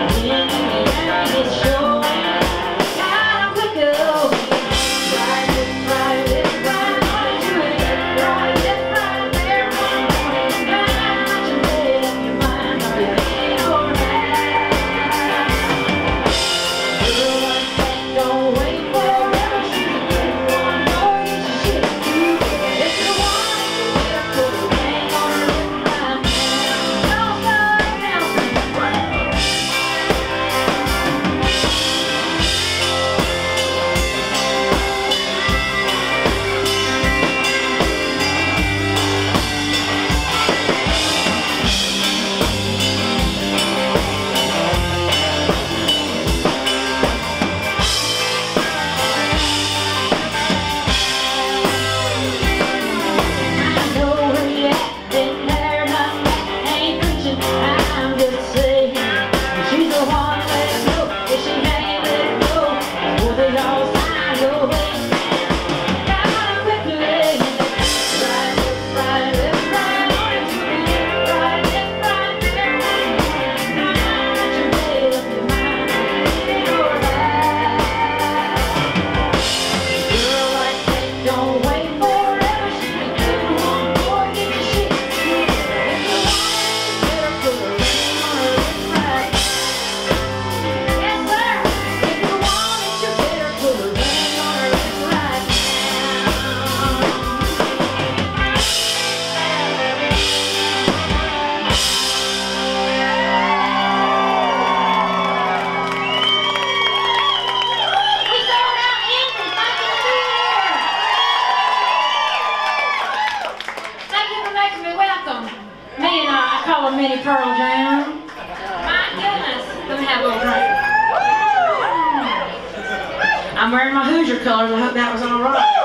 Yeah. A Minnie Pearl Jam. My goodness. Let me have a little drink. I'm wearing my Hoosier colors. I hope that was all right.